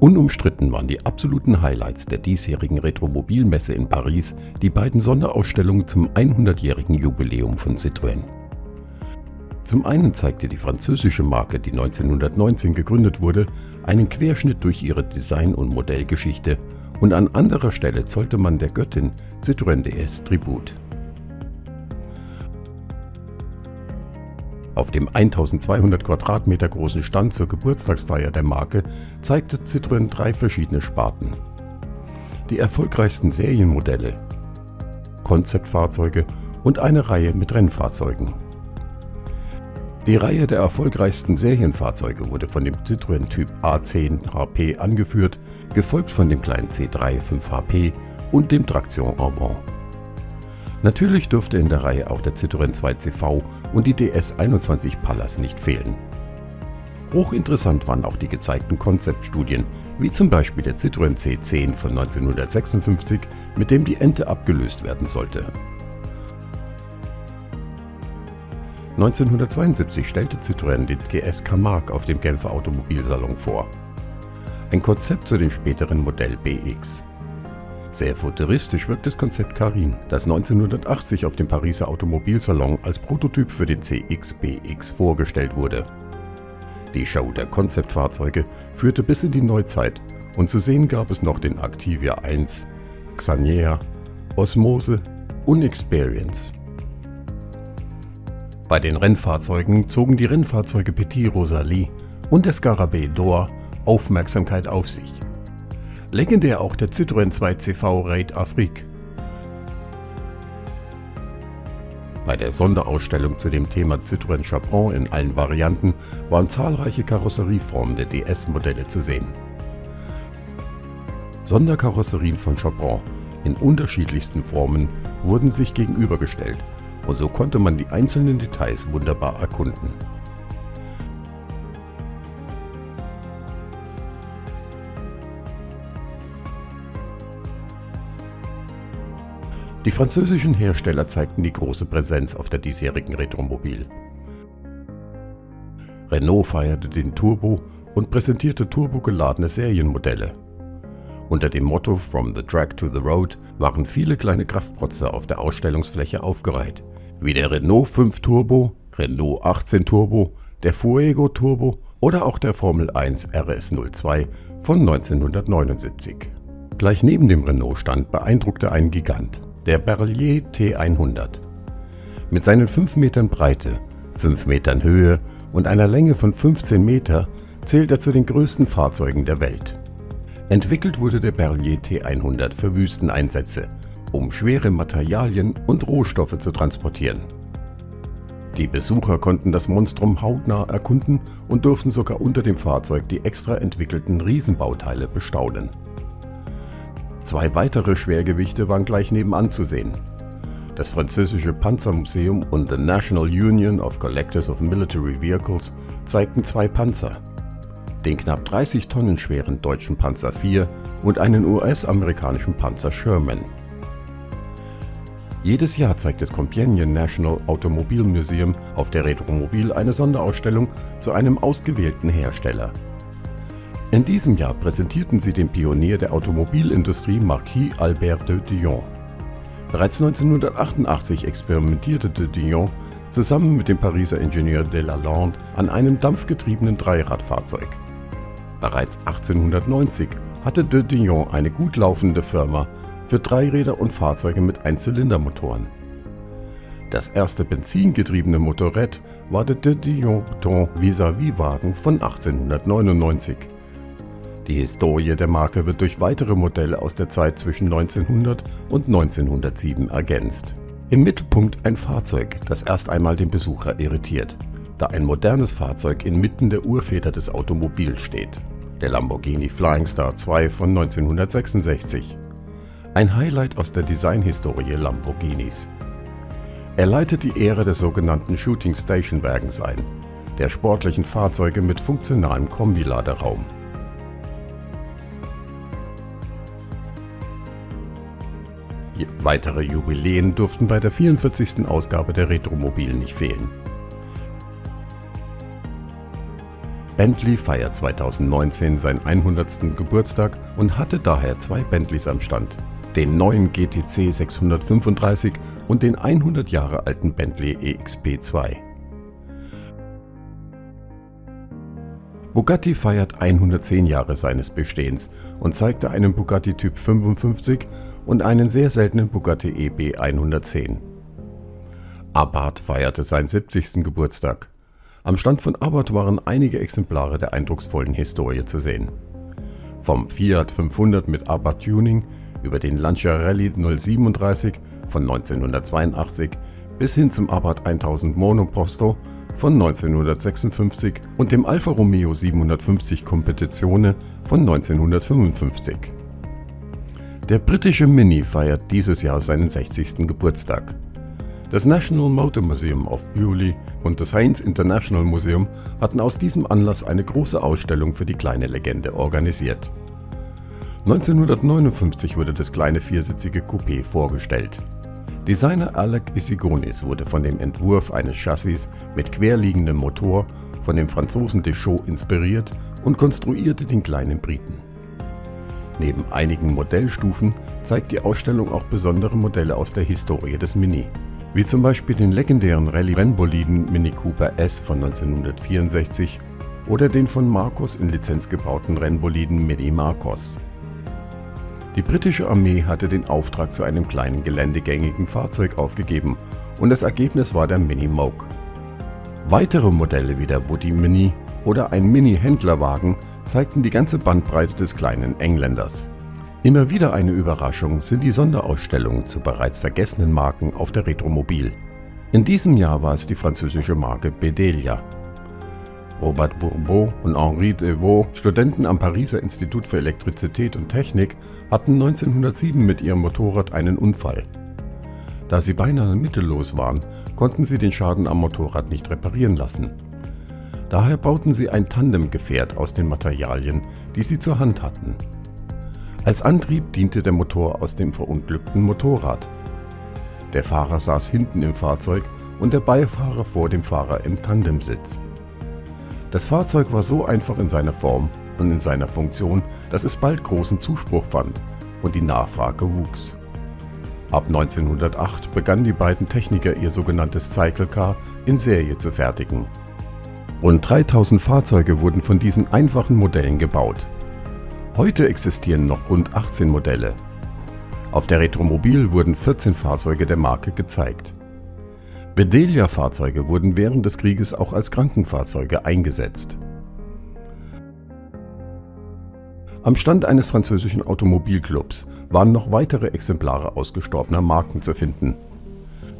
Unumstritten waren die absoluten Highlights der diesjährigen Retromobilmesse in Paris die beiden Sonderausstellungen zum 100-jährigen Jubiläum von Citroën. Zum einen zeigte die französische Marke, die 1919 gegründet wurde, einen Querschnitt durch ihre Design- und Modellgeschichte und an anderer Stelle zollte man der Göttin Citroën DS Tribut. Auf dem 1200 Quadratmeter großen Stand zur Geburtstagsfeier der Marke zeigte Citroën drei verschiedene Sparten. Die erfolgreichsten Serienmodelle, Konzeptfahrzeuge und eine Reihe mit Rennfahrzeugen. Die Reihe der erfolgreichsten Serienfahrzeuge wurde von dem Citroën Typ A10 HP angeführt, gefolgt von dem kleinen C3 5 HP und dem Traction Avant. Natürlich durfte in der Reihe auch der Citroën 2CV und die DS21 Pallas nicht fehlen. Hochinteressant waren auch die gezeigten Konzeptstudien, wie zum Beispiel der Citroën C10 von 1956, mit dem die Ente abgelöst werden sollte. 1972 stellte Citroën den GS Camargue auf dem Genfer Automobilsalon vor. Ein Konzept zu dem späteren Modell BX. Sehr futuristisch wirkt das Konzept Karin, das 1980 auf dem Pariser Automobilsalon als Prototyp für den CX-BX vorgestellt wurde. Die Show der Konzeptfahrzeuge führte bis in die Neuzeit und zu sehen gab es noch den Activia 1, Xanier, Osmose und Experience. Bei den Rennfahrzeugen zogen die Rennfahrzeuge Petit Rosalie und der Scarabée d'Or Aufmerksamkeit auf sich. Legendär auch der Citroën 2CV Raid Afrique. Bei der Sonderausstellung zu dem Thema Citroën Chaperon in allen Varianten waren zahlreiche Karosserieformen der DS-Modelle zu sehen. Sonderkarosserien von Chaperon in unterschiedlichsten Formen wurden sich gegenübergestellt und so konnte man die einzelnen Details wunderbar erkunden. Die französischen Hersteller zeigten die große Präsenz auf der diesjährigen Retromobil. Renault feierte den Turbo und präsentierte turbogeladene Serienmodelle. Unter dem Motto From the Track to the Road waren viele kleine Kraftprotzer auf der Ausstellungsfläche aufgereiht, wie der Renault 5 Turbo, Renault 18 Turbo, der Fuego Turbo oder auch der Formel 1 RS02 von 1979. Gleich neben dem Renault-Stand beeindruckte ein Gigant der Berlier T100. Mit seinen 5 Metern Breite, 5 Metern Höhe und einer Länge von 15 Meter zählt er zu den größten Fahrzeugen der Welt. Entwickelt wurde der Berlier T100 für Wüsteneinsätze, um schwere Materialien und Rohstoffe zu transportieren. Die Besucher konnten das Monstrum hautnah erkunden und durften sogar unter dem Fahrzeug die extra entwickelten Riesenbauteile bestaunen. Zwei weitere Schwergewichte waren gleich nebenan zu sehen. Das französische Panzermuseum und the National Union of Collectors of Military Vehicles zeigten zwei Panzer. Den knapp 30 Tonnen schweren deutschen Panzer IV und einen US-amerikanischen Panzer Sherman. Jedes Jahr zeigt das Compiègne National Automobile Museum auf der Retromobil eine Sonderausstellung zu einem ausgewählten Hersteller. In diesem Jahr präsentierten sie den Pionier der Automobilindustrie Marquis Albert de Dion. Bereits 1988 experimentierte de Dion zusammen mit dem Pariser Ingenieur de Lalande an einem dampfgetriebenen Dreiradfahrzeug. Bereits 1890 hatte de Dion eine gut laufende Firma für Dreiräder und Fahrzeuge mit Einzylindermotoren. Das erste benzingetriebene Motorrad war der de Dion Vis-à-vis-Wagen von 1899. Die Historie der Marke wird durch weitere Modelle aus der Zeit zwischen 1900 und 1907 ergänzt. Im Mittelpunkt ein Fahrzeug, das erst einmal den Besucher irritiert, da ein modernes Fahrzeug inmitten der Urväter des Automobils steht. Der Lamborghini Flying Star 2 von 1966. Ein Highlight aus der Designhistorie Lamborghinis. Er leitet die Ära des sogenannten Shooting Station Wagens ein, der sportlichen Fahrzeuge mit funktionalem Kombiladeraum. Weitere Jubiläen durften bei der 44. Ausgabe der Retromobil nicht fehlen. Bentley feiert 2019 seinen 100. Geburtstag und hatte daher zwei Bentleys am Stand. Den neuen GTC 635 und den 100 Jahre alten Bentley EXP2. Bugatti feiert 110 Jahre seines Bestehens und zeigte einen Bugatti Typ 55 und einen sehr seltenen Bugatti EB 110. Abarth feierte seinen 70. Geburtstag. Am Stand von Abarth waren einige Exemplare der eindrucksvollen Historie zu sehen. Vom Fiat 500 mit Abarth Tuning über den Lancia Rally 037 von 1982 bis hin zum Abarth 1000 Monoposto von 1956 und dem Alfa Romeo 750 Competizione von 1955. Der britische Mini feiert dieses Jahr seinen 60. Geburtstag. Das National Motor Museum of Bewley und das Heinz International Museum hatten aus diesem Anlass eine große Ausstellung für die kleine Legende organisiert. 1959 wurde das kleine viersitzige Coupé vorgestellt. Designer Alec Isigonis wurde von dem Entwurf eines Chassis mit querliegendem Motor von dem Franzosen Deschaux inspiriert und konstruierte den kleinen Briten. Neben einigen Modellstufen zeigt die Ausstellung auch besondere Modelle aus der Historie des Mini wie zum Beispiel den legendären Rallye-Rennboliden Mini Cooper S von 1964 oder den von Marcos in Lizenz gebauten Rennboliden Mini Marcos. Die britische Armee hatte den Auftrag zu einem kleinen geländegängigen Fahrzeug aufgegeben und das Ergebnis war der Mini Moke. Weitere Modelle wie der Woody Mini oder ein Mini-Händlerwagen zeigten die ganze Bandbreite des kleinen Engländers. Immer wieder eine Überraschung sind die Sonderausstellungen zu bereits vergessenen Marken auf der Retromobil. In diesem Jahr war es die französische Marke Bedelia. Robert Bourbeau und Henri Devaux, Studenten am Pariser Institut für Elektrizität und Technik, hatten 1907 mit ihrem Motorrad einen Unfall. Da sie beinahe mittellos waren, konnten sie den Schaden am Motorrad nicht reparieren lassen. Daher bauten sie ein Tandemgefährt aus den Materialien, die sie zur Hand hatten. Als Antrieb diente der Motor aus dem verunglückten Motorrad. Der Fahrer saß hinten im Fahrzeug und der Beifahrer vor dem Fahrer im Tandemsitz. Das Fahrzeug war so einfach in seiner Form und in seiner Funktion, dass es bald großen Zuspruch fand und die Nachfrage wuchs. Ab 1908 begannen die beiden Techniker ihr sogenanntes Cycle Car in Serie zu fertigen. Rund 3000 Fahrzeuge wurden von diesen einfachen Modellen gebaut. Heute existieren noch rund 18 Modelle. Auf der Retromobil wurden 14 Fahrzeuge der Marke gezeigt. Bedelia-Fahrzeuge wurden während des Krieges auch als Krankenfahrzeuge eingesetzt. Am Stand eines französischen Automobilclubs waren noch weitere Exemplare ausgestorbener Marken zu finden.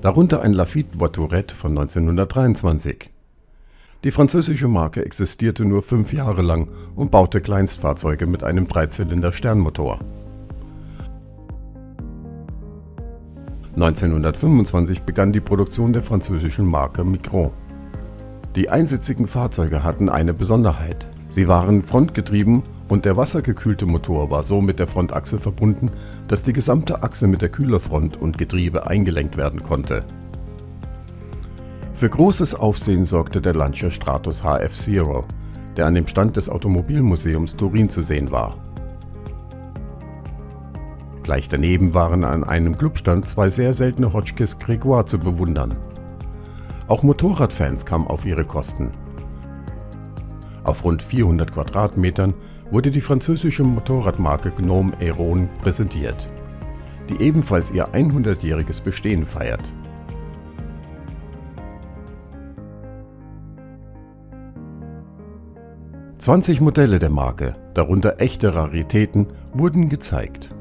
Darunter ein Lafitte Voiturette von 1923. Die französische Marke existierte nur fünf Jahre lang und baute Kleinstfahrzeuge mit einem Dreizylinder-Sternmotor. 1925 begann die Produktion der französischen Marke Micron. Die einsitzigen Fahrzeuge hatten eine Besonderheit. Sie waren frontgetrieben und der wassergekühlte Motor war so mit der Frontachse verbunden, dass die gesamte Achse mit der Kühlerfront und Getriebe eingelenkt werden konnte für großes Aufsehen sorgte der Lancia Stratos HF Zero, der an dem Stand des Automobilmuseums Turin zu sehen war. Gleich daneben waren an einem Clubstand zwei sehr seltene Hotchkiss Grégoire zu bewundern. Auch Motorradfans kamen auf ihre Kosten. Auf rund 400 Quadratmetern wurde die französische Motorradmarke Gnome Aeron präsentiert, die ebenfalls ihr 100-jähriges Bestehen feiert. 20 Modelle der Marke, darunter echte Raritäten, wurden gezeigt